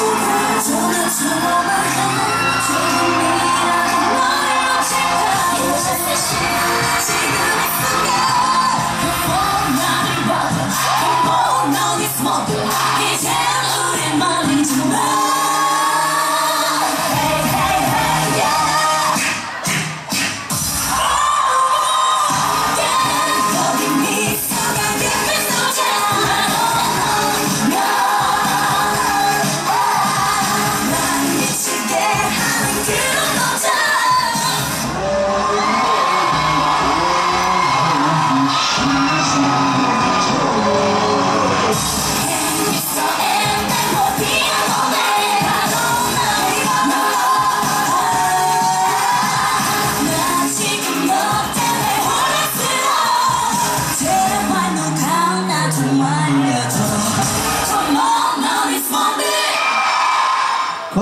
두 눈을 두 몸을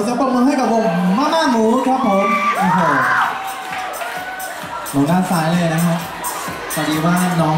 เสียงปรบมือให้กับวงมาม่าหมูครับผมโอ้โหลงด้านซ้ายเลยนะฮะพอดีว่าน้อง